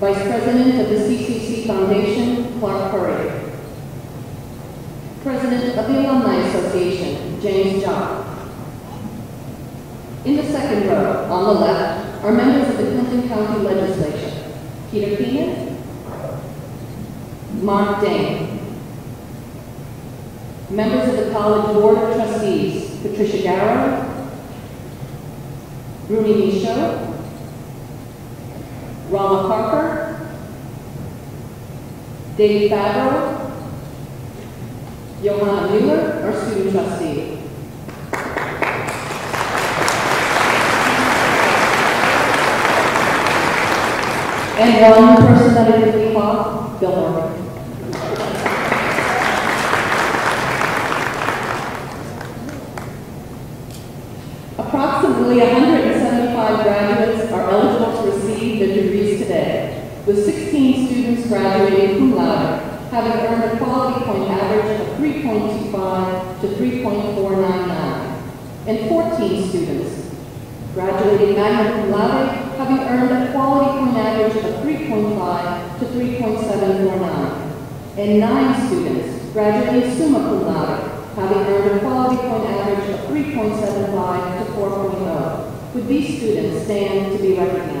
Vice President of the CCC Foundation, Clark Curry. President of the Alumni Association, James Jock. In the second row, on the left, are members of the Clinton County Legislature, Peter Keenan, Mark Dane. Members of the College Board of Trustees, Patricia Garrow, Rooney Michaud, Rama Parker, Dave Fabro, Johanna Mueller, our student trustee. And one person that I did leave off, Bill Morgan. Approximately 175 graduates are eligible to receive the with 16 students graduating cum laude, having earned a quality point average of 3.25 to 3.499, and 14 students graduating magna cum laude, having earned a quality point average of 3.5 to 3.749, and 9 students graduating summa cum laude, having earned a quality point average of 3.75 to 4.0. Would these students stand to be recognized?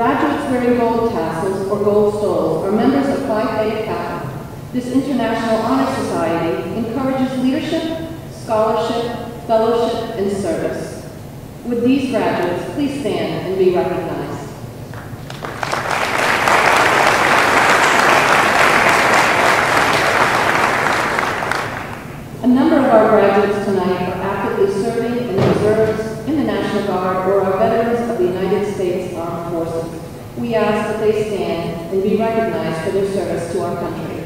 Graduates wearing gold tassels or gold stoles are members of Phi Theta Kappa. This international honor society encourages leadership, scholarship, fellowship, and service. Would these graduates please stand and be recognized? A number of our graduates tonight are actively serving in the reserves, in the National Guard, or are We ask that they stand and be recognized for their service to our country.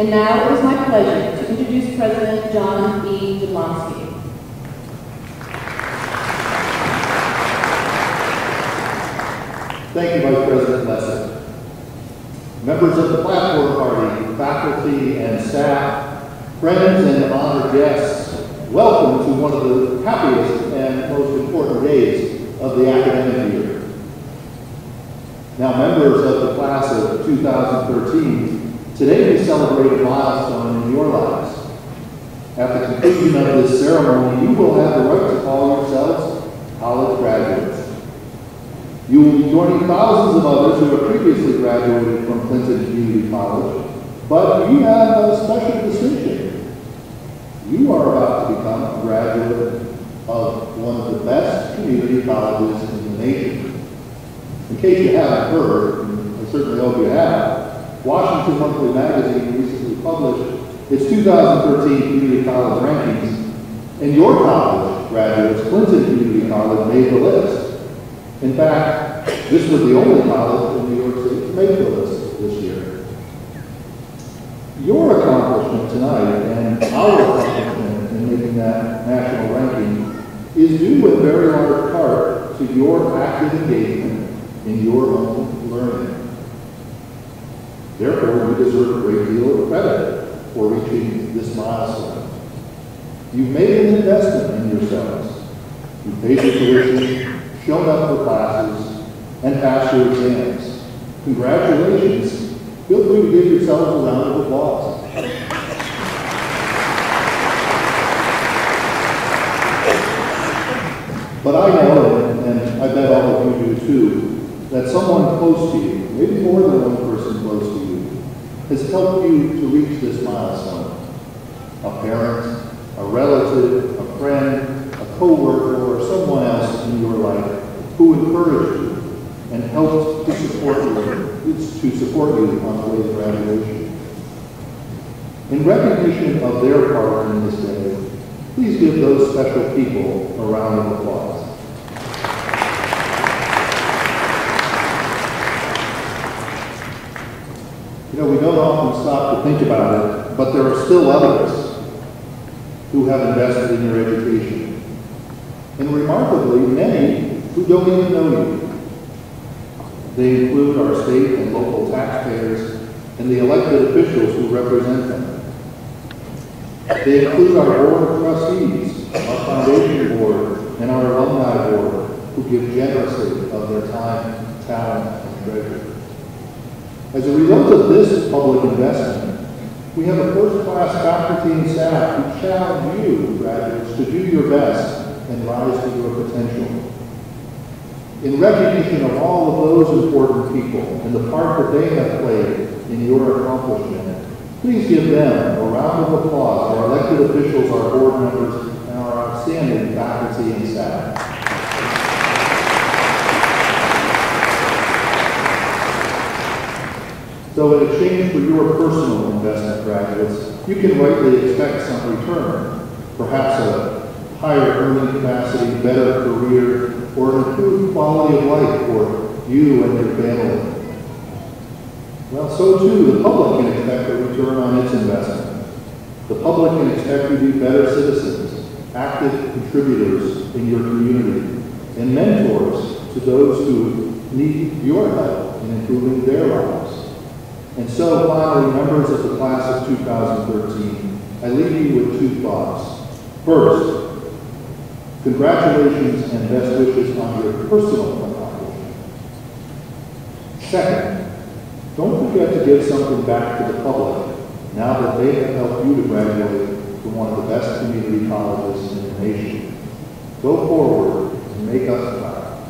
And now it is my pleasure to introduce President John E. Jablonski. Thank you, Vice President Lessig. Members of the platform party, faculty and staff, friends and honored guests, welcome to one of the happiest and most important days of the academic year. Now, members of the class of 2013, today we celebrate a milestone in your lives. At the conclusion of this ceremony, you will have the right to call yourselves college graduates. You will be joining thousands of others who have previously graduated from Clinton Community College, but you have a special distinction. You are about to become a graduate of one of the best community colleges in the nation. In case you haven't heard, and I certainly hope you have, Washington Monthly Magazine recently published its 2013 Community College rankings, and your college graduates, Clinton Community College, made the list. In fact, this was the only college in New York City to make the list this year. Your accomplishment tonight and our in making that national ranking is due in very large part to your active engagement in your own learning. Therefore, you deserve a great deal of credit for reaching this milestone. You've made an investment in yourselves. You've paid your tuition, shown up for classes, and passed your exams. Congratulations. Feel free to give yourselves a round of applause. But I know, and, I bet all of you do too, that someone close to you, maybe more than one person close to you, has helped you to reach this milestone. A parent, a relative, a friend, a coworker, or someone else in your life who encouraged you and helped to support you, to support you on the way to graduation. In recognition of their part in this day, please give those special people a round of applause. You know, we don't often stop to think about it, but there are still others who have invested in your education. And remarkably, many who don't even know you. They include our state and local taxpayers and the elected officials who represent them. They include our board of trustees, our foundation board, and our alumni board, who give generously of their time, talent, and treasure. As a result of this public investment, we have a first-class faculty and staff who challenge you, graduates, to do your best and rise to your potential. In recognition of all of those important people and the part that they have played in your accomplishment, please give them a round of applause, our elected officials, our board members, and our outstanding faculty and staff. So in exchange for your personal investment, graduates, you can rightly expect some return, perhaps a higher earning capacity, better career, or an improved quality of life for you and your family. Well, so too, the public can expect a return on its investment. The public can expect you to be better citizens, active contributors in your community, and mentors to those who need your help in improving their lives. And so, finally, members of the class of 2013, I leave you with two thoughts. First, congratulations and best wishes on your personal accomplishment. Second, don't forget to give something back to the public now that they have helped you to graduate from one of the best community colleges in the nation. Go forward and make us proud.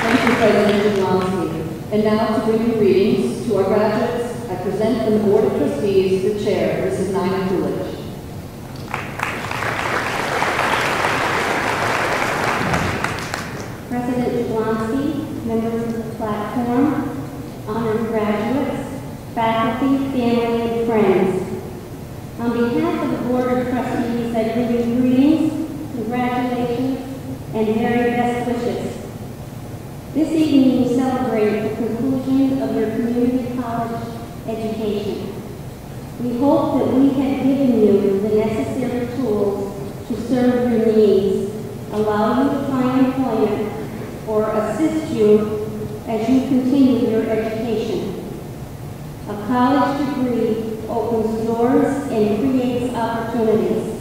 Thank you, President Jablonski. And now to bring you greetings to our graduates, I present from the Board of Trustees the Chair, Mrs. Nina Coolidge. President members of the platform, honored graduates, faculty, family, and friends. On behalf of the Board of Trustees, I bring you greetings, congratulations, and very best wishes. This evening, we celebrate the conclusion of your community college education. We hope that we have given you the necessary tools to serve your needs, allow you to find employment, or assist you as you continue your education. A college degree opens doors and creates opportunities.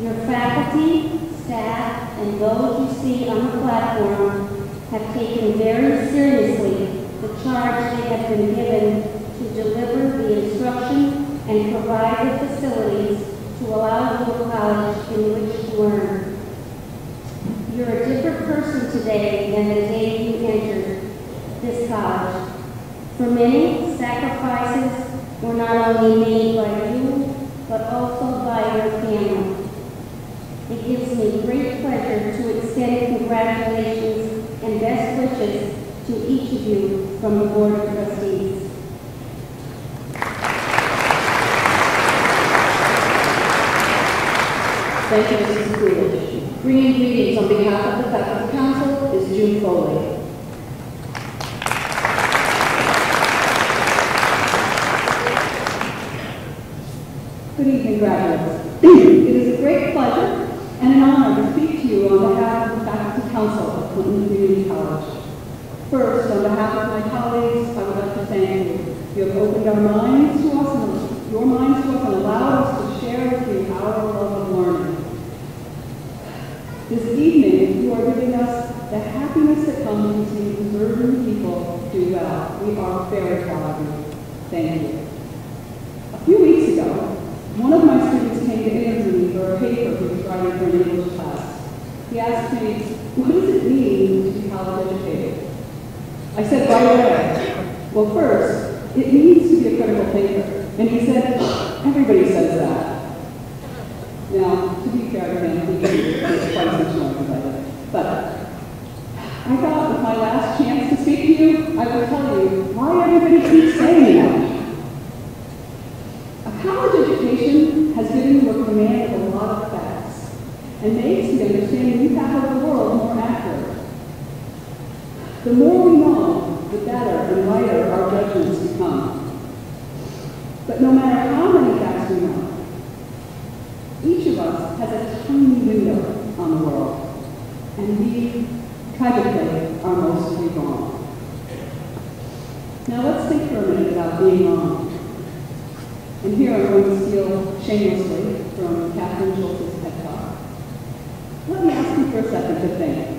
Your faculty, staff, and those you see on the platform have taken very seriously the charge they have been given to deliver the instruction and provide the facilities to allow you a college in which to learn. You're a different person today than the day you entered this college. For many, sacrifices were not only made by you, but also by your family. It gives me great pleasure to extend congratulations and best wishes to each of you from the Board of Trustees. Thank you, Mrs. Coolidge. Bringing greetings on behalf of the Faculty Council is June Foley. Good evening, graduates. It is a great pleasure and an honor to speak to you on behalf of the Faculty Council of Clinton Community College. First, on behalf of colleagues, I would like to thank you. You have opened our minds to us, and your minds to us, and allowed us to share with you our love of learning. This evening, you are giving us the happiness that comes from seeing deserving people do well. We are very proud of you. Thank you. A few weeks ago, one of my students came to interview me for a paper he was writing for an English class. He asked me, what does it mean to be college educated? I said right away, well, first, it means to be a critical thinker. And he said, everybody says that. Now, to be fair to him, he was quite much more than But I thought with my last chance to speak to you, I would tell you why everybody keeps saying that. A college education has given you a command of a lot of facts and makes the understanding you have of the world more accurate. The more we know, the better and lighter judgments become. But no matter how many facts we know, each of us has a tiny window on the world, and we tragically are mostly wrong. Now let's think for a minute about being wrong. And here I'm going to steal shamelessly from Kathryn Schulz's TED Talk. Let me ask you for a second to think.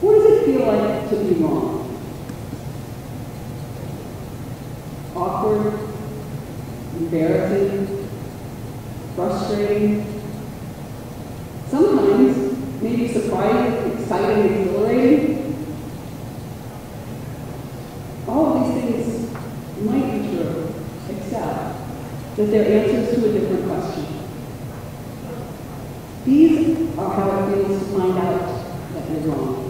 What does it feel like to be wrong? Frustrating, sometimes maybe surprising, exciting, exhilarating. All of these things might be true, except that they're answers to a different question. These are how it feels to find out that you're wrong.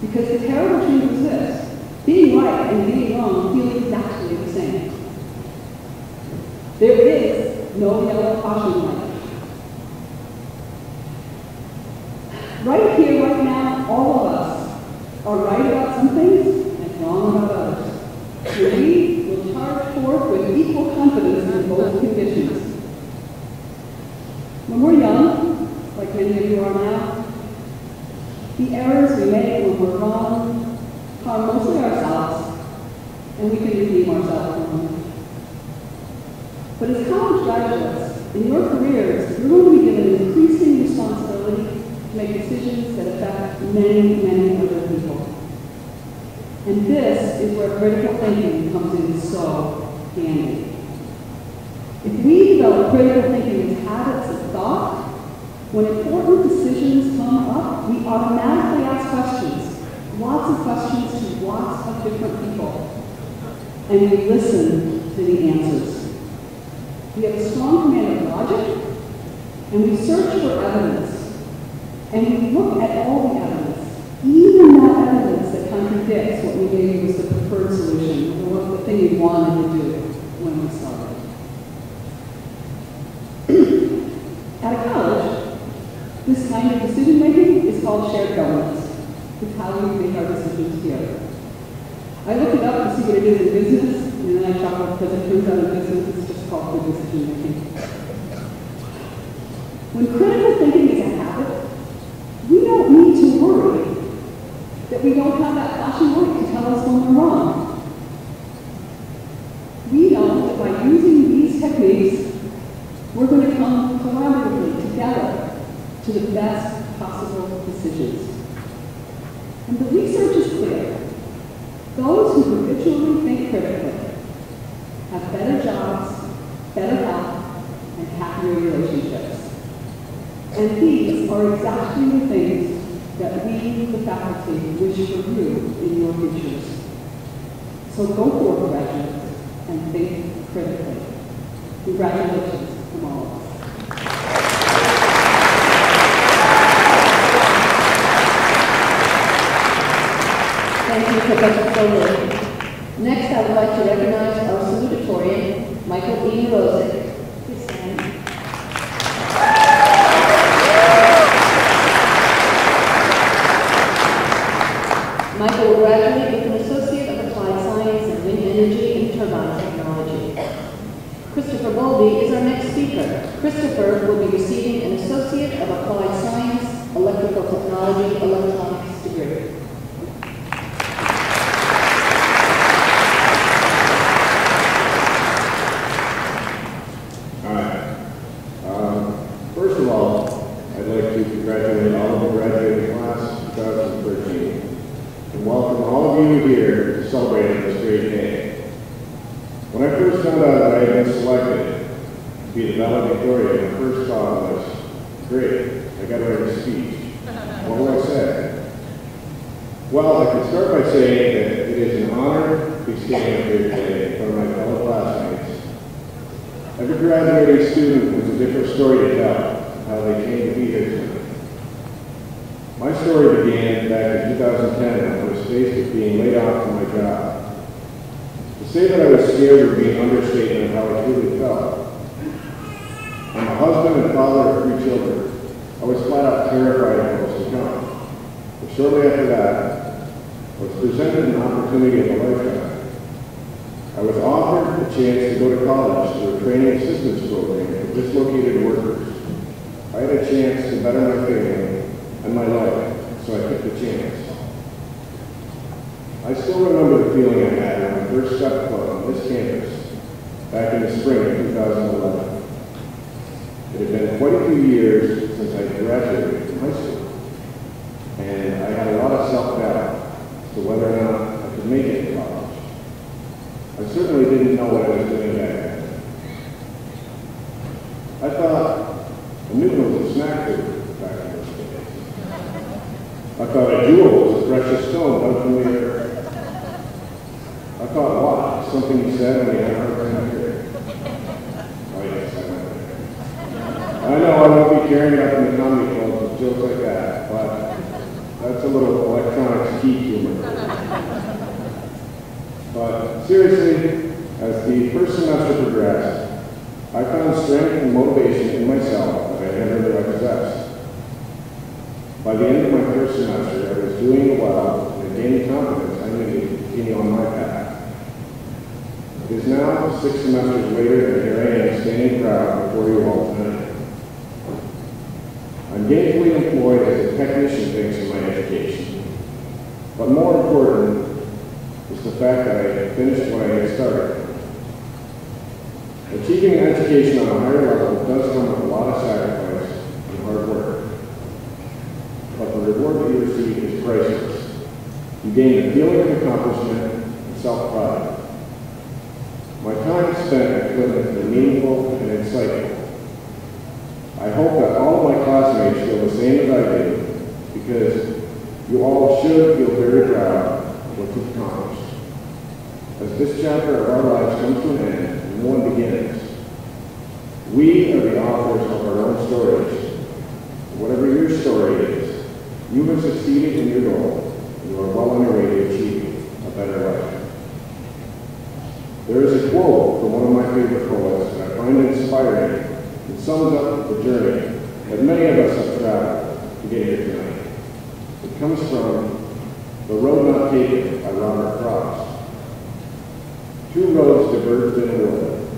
Because the terrible truth is this being right and being wrong feel exactly the same. There is no yellow caution light. Right here, right now, all of us are right about some things and wrong about others. And we will charge forth with equal confidence in both conditions. When we're young, like many of you are now, the errors we make when we're wrong harm mostly ourselves, and we can redeem ourselves from them. But as college graduates, in your careers, you're going to be given increasing responsibility to make decisions that affect many, many other people. And this is where critical thinking comes in so handy. If we develop critical thinking as habits of thought, when important decisions come up, we automatically ask questions, lots of questions to lots of different people, and we listen to the answers. We have a strong command of logic, and we search for evidence, and we look at all the evidence, even that evidence that contradicts what we gave was the preferred solution, or what the thing we wanted to do when we started. At a college, this kind of decision making is called shared governance. It's how we make our decisions here. I looked it up to see what it is in business, and then I chuckled because it turns out in business it's just called good decision making. When critical thinking is a habit, we don't need to worry that we don't have that flashing light to tell us when we're wrong. We know that by using these techniques, we're going to come collaboratively together to the best possible decisions. And the research is clear. Those who habitually think critically have better jobs, better health, and happier relationships. And these are exactly the things that we, the faculty, wish for you in your futures. So go forth, graduates, and think critically. Congratulations from all of us. Next, I would like to recognize our salutatorian, Michael E. Rosick. Please stand. Michael will graduate with an Associate of Applied Science in Wind Energy and Turbine Technology. Christopher Bowlby is our next speaker. Christopher will be receiving an Associate of Applied Science, Electrical Technology, Electronics degree. great day. When I first found out that I had been selected to be the valedictorian, my first thought was, great, I got to write a speech. What will I say? Well, I can start by saying that it is an honor to be standing up here today in front of my fellow classmates. Every graduating student has a different story to tell, how they came to be here tonight. My story began back in 2010 when I was faced with being laid off from my job. To say that I was scared would be an understatement of how I truly felt. I'm a husband and father of three children. I was flat out terrified of what was to come. But shortly after that, I was presented an opportunity of a lifetime. I was offered a chance to go to college through a training assistance program for dislocated workers. I had a chance to better my family and my life, so I took the chance. I still remember the feeling I had when I first stepped foot on this campus back in the spring of 2011. It had been quite a few years since I graduated from high school, and I had a lot of self-doubt as to whether or not I could make it to college. I certainly didn't know watt I was doing back then. I thought a Newton was a snack food back in those days. I thought a joule was a precious stone dug from the earth. I thought what? Something you said when you had a hard time hearing. Oh yes, I went there. I know I won't be carrying up in the comedy clubs with jokes like that, but that's a little electronic ski humor. But seriously, as the first semester progressed, I found strength and motivation in myself that I never knew I possessed. By the end of my first semester, I was doing well and gaining confidence I needed to continue on my path. It is now six semesters later, and here I am standing proud before you all tonight. I'm gainfully employed as a technician thanks to my education. But more important is the fact that I finished what I had started. Achieving an education on a higher level does come with a lot of sacrifice and hard work. But the reward that you receive is priceless. Gain a feeling of accomplishment and self-pride. My time spent at Plymouth has been meaningful and insightful. I hope that all of my classmates feel the same as I do, because you all should feel very proud of what you've accomplished. As this chapter of our lives comes to an end and one begins, we are the authors of our own stories. Whatever your story is, you have succeeded in your goal, and you are well on your way to achieving a better life. There is a quote from one of my favorite poets that I find inspiring it sums up the journey that many of us have traveled to get here tonight. It comes from The Road Not Taken by Robert Frost. Two roads diverged in a wood,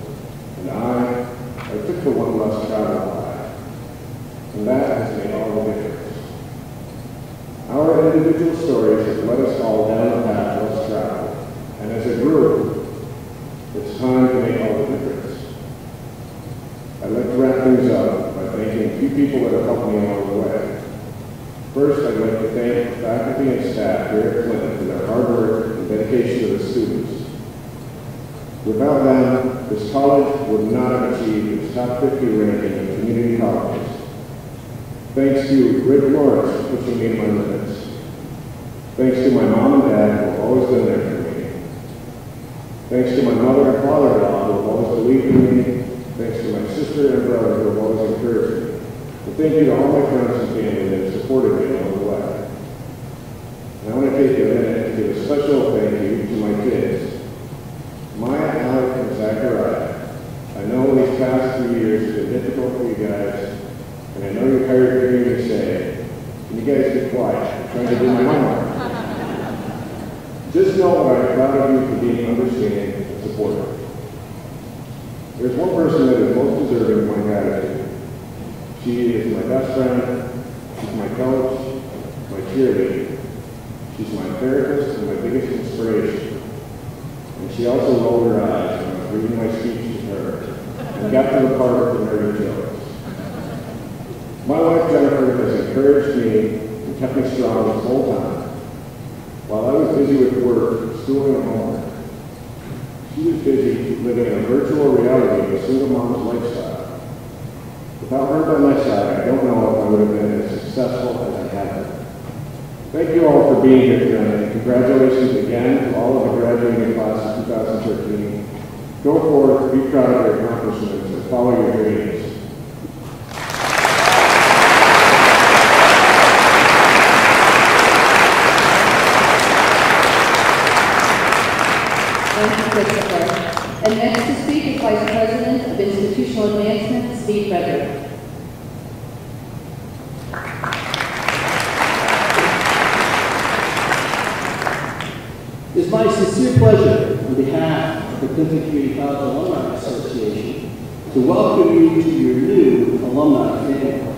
and I, I took the one less traveled by. And that has made all the difference. Our individual stories have led us all down the path less traveled, and as a group, it's time to make all the difference. I'd like to wrap things up by thanking a few people that have helped me along the way. First, I'd like to thank faculty and staff here at Clinton for their hard work and dedication to the students. Without them, this college would not have achieved its top 50 ranking in community colleges. Thanks to Rick Lawrence for pushing me to my limits. Thanks to my mom and dad who have always been there for me. Thanks to my mother and father-in-law who have always believed in me. Thanks to my sister and brother who have always encouraged me. And thank you to all my friends and family that have supported me along the way. And I want to take a minute to give a special thank you to my kids. Maya, Alec, and Zachariah. I know these past three years have been difficult for you guys, and I know you're tired of hearing me say, can you guys be quiet? I'm trying to do my homework. Just know that I'm proud of you for being understanding. There's one person that is most deserving of my gratitude. She is my best friend, she's my coach, my cheerleader. She's my therapist and my biggest inspiration. And she also rolled her eyes when I was reading my speech to her and got to the part of the nerdy jokes. My wife Jennifer has encouraged me and kept me strong this whole time. While I was busy with work, school, and homework, She was busy living a virtual reality of a single mom's lifestyle. Without her by my side, I don't know if I would have been as successful as I have been. Thank you all for being here tonight, and congratulations again to all of the graduating class of 2013. Go forth, be proud of your accomplishments, and follow your dreams. Thank you, Christopher. And next to speak is Vice President of Institutional Advancement, Steve Frederick. It is my sincere pleasure, on behalf of the Clinton Community College Alumni Association, to welcome you to your new alumni family.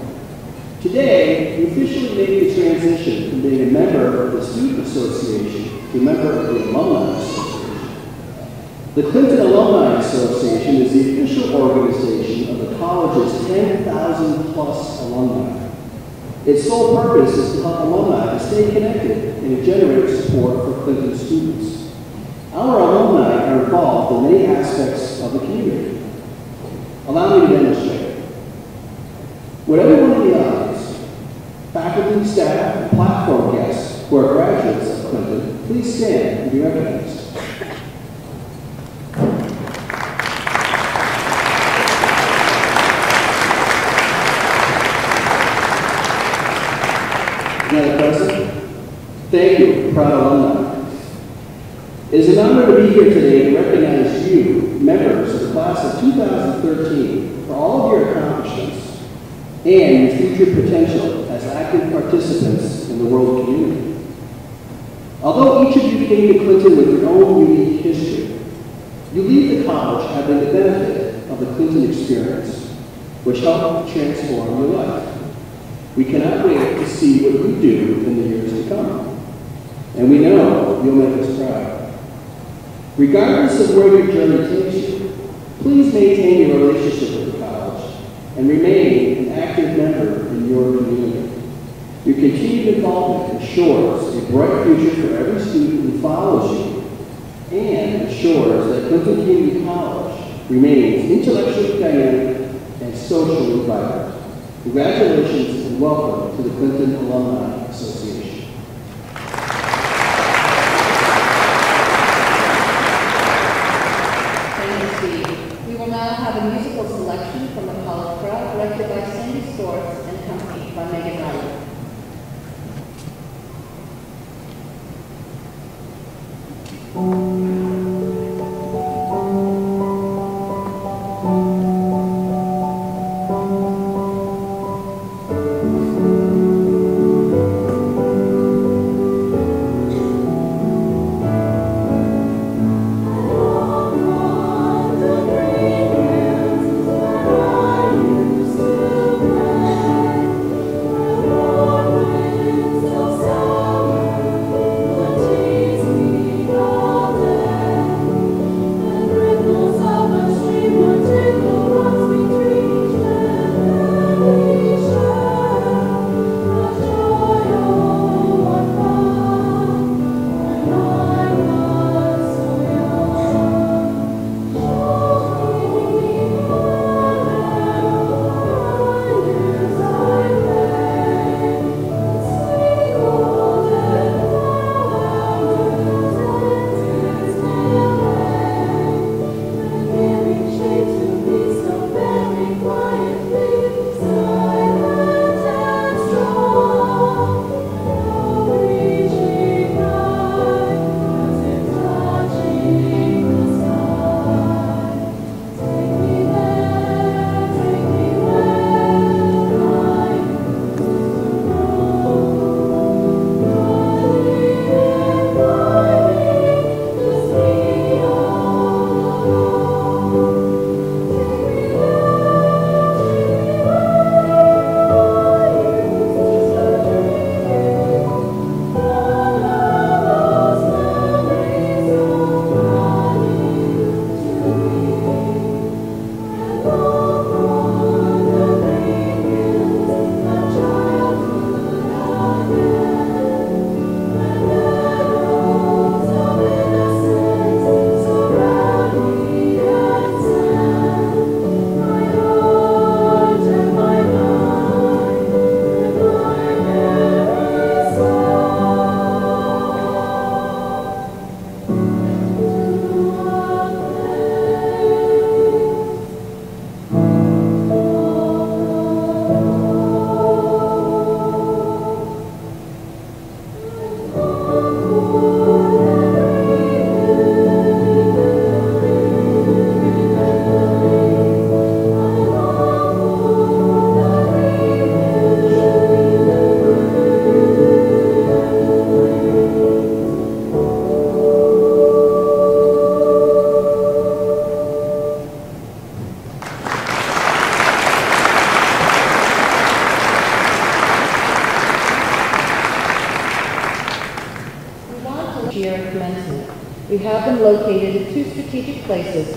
Today, you officially make the transition from being a member of the Student Association to a member of the Alumni Association. The Clinton Alumni Association is the official organization of the college's 10,000 plus alumni. Its sole purpose is to help alumni to stay connected and to generate support for Clinton students. Our alumni are involved in many aspects of the community. Allow me to demonstrate. Would everyone in the audience, faculty, staff, and platform guests who are graduates of Clinton, please stand and be recognized. Madam President, thank you, proud alumni. Is an honor to be here today to recognize you, members of the class of 2013, for all of your accomplishments and future potential as active participants in the world community. Although each of you came to Clinton with your own unique history, you leave the college having the benefit of the Clinton experience, which helped transform your life. We cannot wait to see what you do in the years to come. And we know you'll make us proud. Regardless of where your journey takes you, please maintain your relationship with the college and remain an active member in your community. Your continued involvement ensures a bright future for every student who follows you and ensures that Clinton Community College remains intellectually dynamic and socially vibrant. Congratulations and welcome to the Clinton Alumni Association.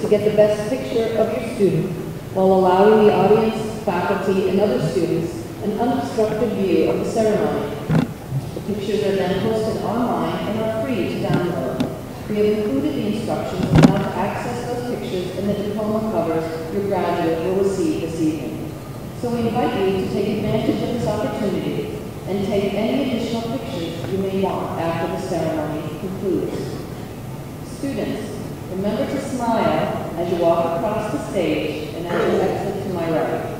To get the best picture of your student while allowing the audience, faculty, and other students an unobstructed view of the ceremony. The pictures are then posted online and are free to download. We have included the instructions on how to access those pictures in the diploma covers your graduate will receive this evening. So we invite you to take advantage of this opportunity and take any additional pictures you may want after the ceremony concludes. Students, remember to smile as you walk across the stage and as you exit to my right.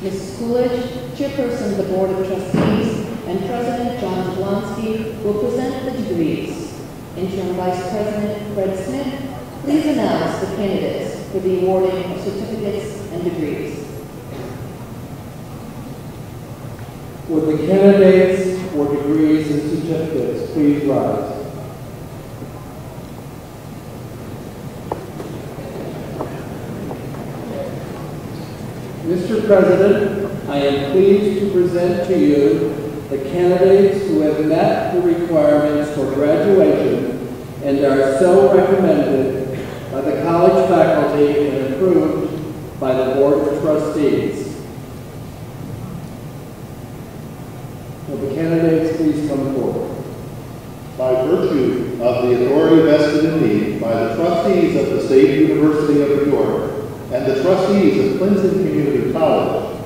Mrs. Coolidge, Chairperson of the Board of Trustees, and President John Jablonski will present the degrees. Interim Vice President Fred Smith, please announce the candidates for the awarding of certificates and degrees. Would the candidates for degrees and certificates please rise? President, I am pleased to present to you the candidates who have met the requirements for graduation and are so recommended by the college faculty and approved by the Board of Trustees. Will the candidates please come forward? By virtue of the authority vested in me by the trustees of the State University of New York and the trustees of Clinton Community College,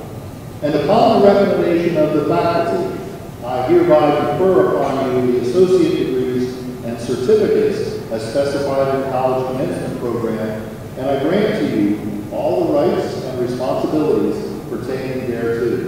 and upon the recommendation of the faculty, I hereby confer upon you the associate degrees and certificates as specified in the college commencement program, and I grant to you all the rights and responsibilities pertaining thereto.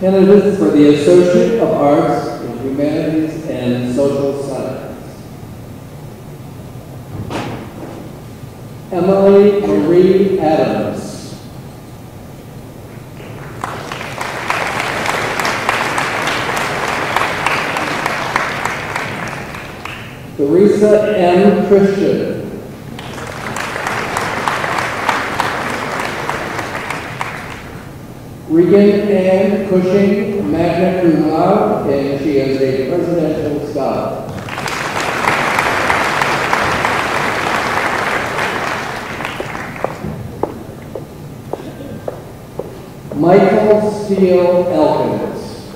Candidates for the Associate of Arts in Humanities and Social Science. Emily Marie Adams. Theresa M. Christian. Regan Ann Cushing, magna cum laude, and she is a presidential scholar. Michael Steele Elkins.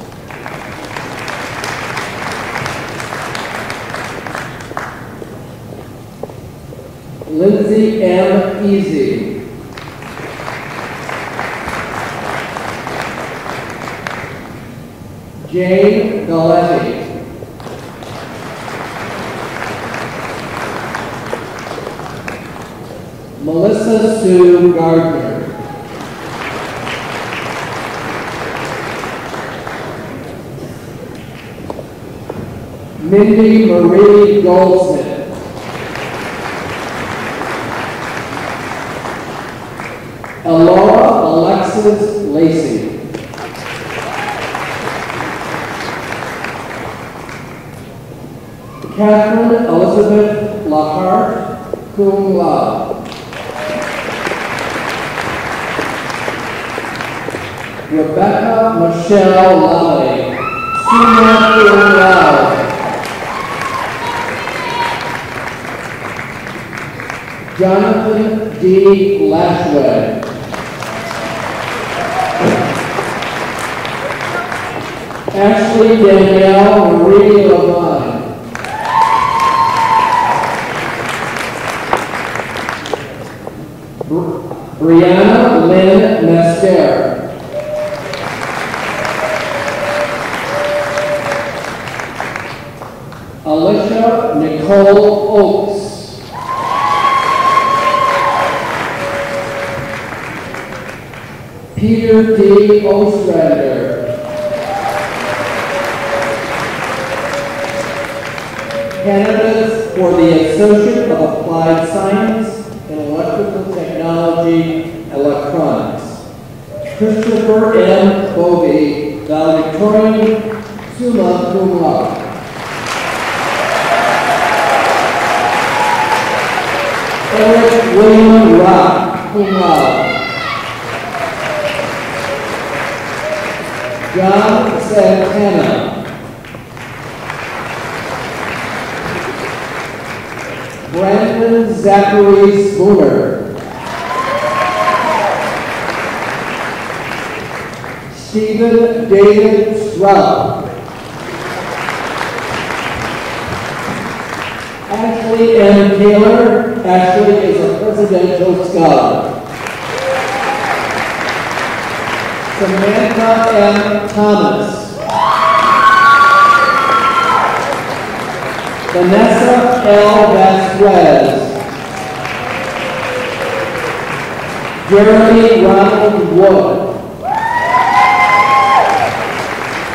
Lindsay M. Easy. Jane Galletti. Melissa Sue Gardner. Mindy Marie Goldsmith. Cum laude. Rebecca Michelle Lally, summa cum laude. Jonathan D. Lashway. Ashley Danielle Marie Levine. Ostrander. Candidates for the Associate of Applied Science in Electrical Technology Electronics. Christopher M. Bovee, valedictorian, summa cum laude. Eric William Rock, cum laude. John Santana. Brandon Zachary Spooner. Stephen David Stroud. Ashley M. Taylor. Ashley is a presidential scholar. Samantha M. Thomas. Vanessa L. Vasquez. Jeremy Ronald Wood.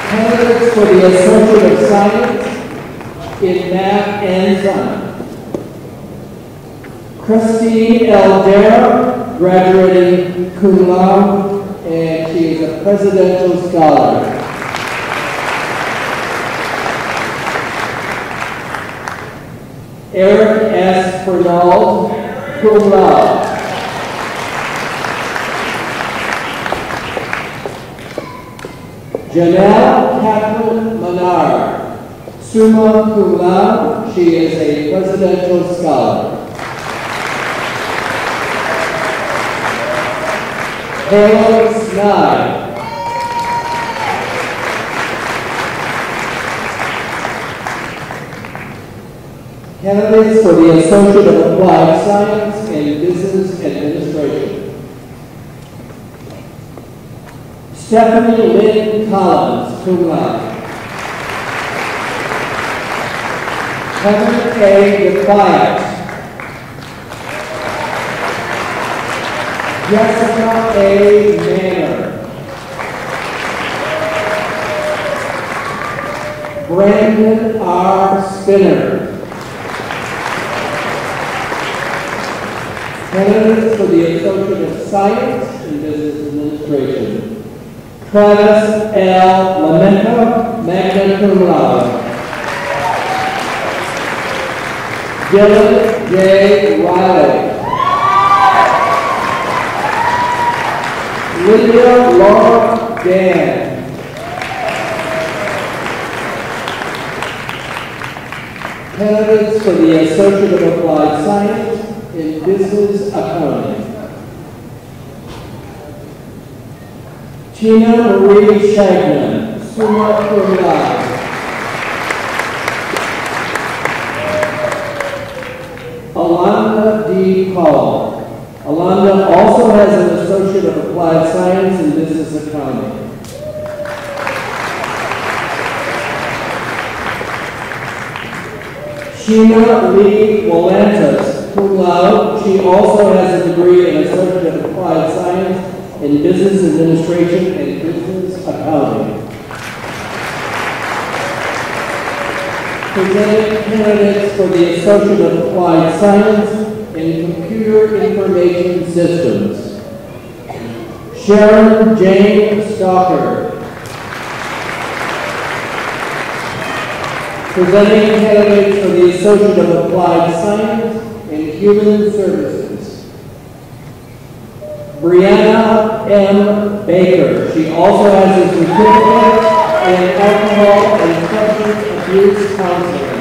Candidates for the Associate of Science in Math and Science. Christine L. Graduating cum laude, she is a presidential scholar. Eric S. Fernald, cum laude. Janelle Catherine Menard, summa cum laude. She is a presidential scholar. Haley Snide. Candidates for the Associate of Applied Science in Business Administration. Stephanie Lynn Collins, cum laude. Kevin A. Defiant. Jessica A. Manor. Brandon R. Spinner. Candidates for the Associate of Science in Business Administration. Travis L. Lamenta, magna cum laude. Dylan J. Riley. Lydia Laura Dan. Candidates for the Associate of Applied Science in Business Accounting. Tina Marie Shagnon, summa cum laude. Alanda D. Call. Alanda also has an Associate of Applied Science in Business Accounting. Sheena Lee Walantis, cum laude. She also has a degree in Associate of Applied Science in Business Administration and Business Accounting. Presenting candidates for the Associate of Applied Science in Computer Information Systems. Sharon Jane Stalker. Presenting candidates for the Associate of Applied Science and Human Services. Brianna M. Baker. She also has a certificate in alcohol and substance abuse counseling.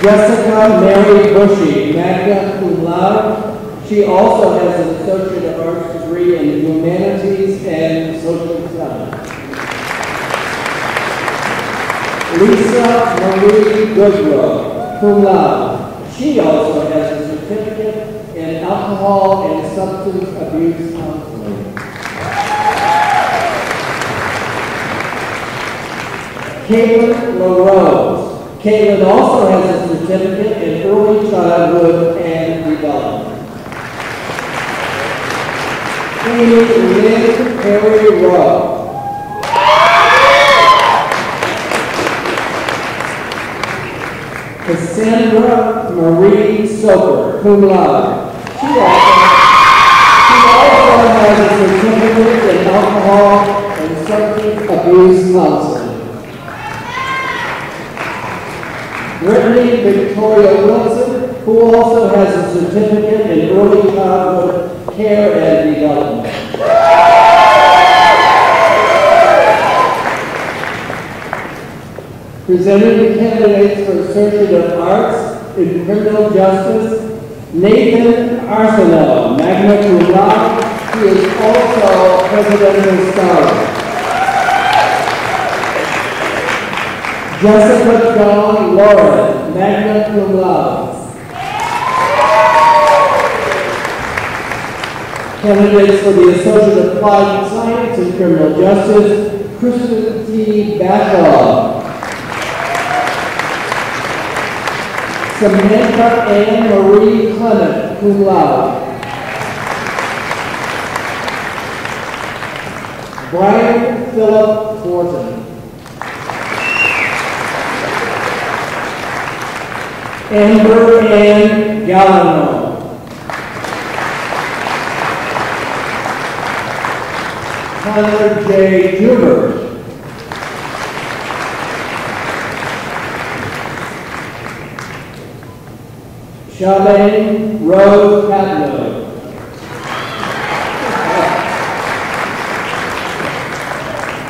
Jessica Mary Bushy, magna cum laude. She also has an Associate of Arts degree in Humanities and Social Science. Lisa Marie Goodrow, cum laude. She also has a certificate in alcohol and substance abuse counseling. Caitlin LaRose. Caitlin also has a certificate in early childhood and development. Lynn Perry Rowe. Cassandra Marie Soper, cum laude. She also, she also has a certificate in alcohol and substance abuse counseling. Brittany Victoria Wilson, who also has a certificate in early childhood care and development. Presenting the candidates for Associate of Arts in Criminal Justice, Nathan Arsenault, magna cum laude. He is also presidential scholar. Jessica Dawn Lauren, magna cum laude. Candidates for the Associate of Applied Science in Criminal Justice, Kristen T. Bachelor. Samantha Ann Marie Clement, cum laude. Brian Philip Thornton. Amber Ann Galliano. Tyler J. Hubert. Charmaine Rose Patno.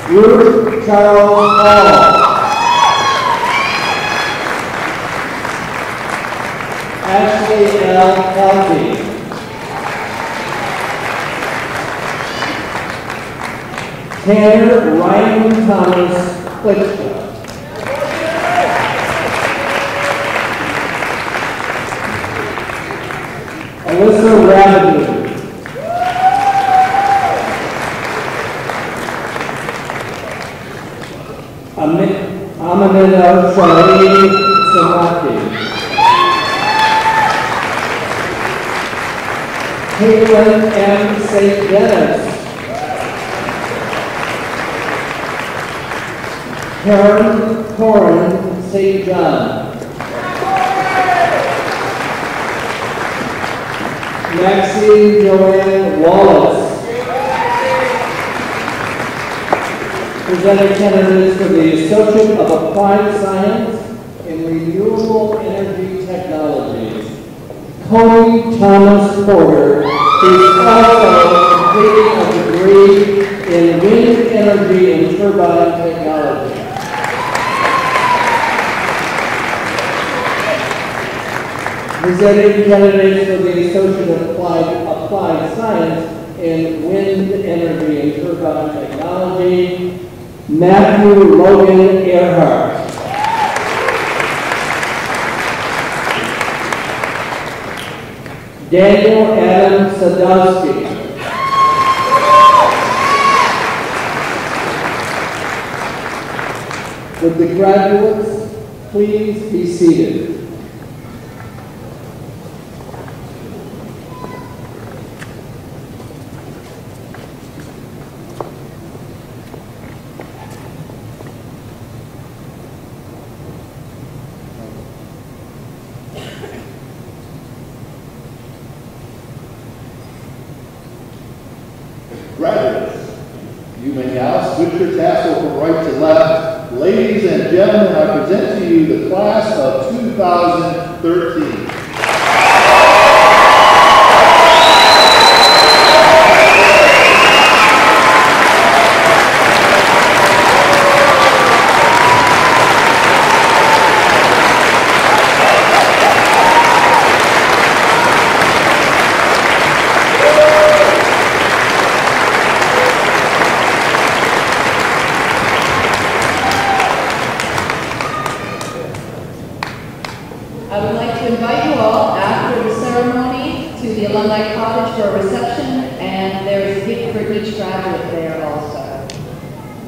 Ruth Charles Hall. Ashley L. Kelsey. Tanner Ryan Thomas Klitschko. Alyssa. Amit- Aminata Sharif Samati. Caitlin M. St. Dennis. Karen Corin St. John. Maxine Joanne Wallace. Presenting candidates for the Associate of Applied Science in Renewable Energy Technologies. Cody Thomas Porter, who's also completing a degree in wind energy and turbine technology. Presenting candidates for the Associate of Applied, Applied Science in Wind Energy and Turbine Technology, Matthew Logan Earhart. Daniel Adam Sadowski. Would the graduates please be seated? Graduates, you may now switch your tassel from right to left. Ladies and gentlemen, I present to you the class of 2013. I would like to invite you all after the ceremony to the Alumni Cottage for a reception, and there is a gift for each graduate there also.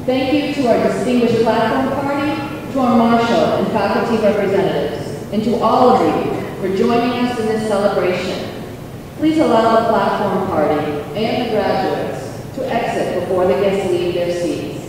Thank you to our distinguished platform party, to our marshal and faculty representatives, and to all of you for joining us in this celebration. Please allow the platform party and the graduates to exit before the guests leave their seats.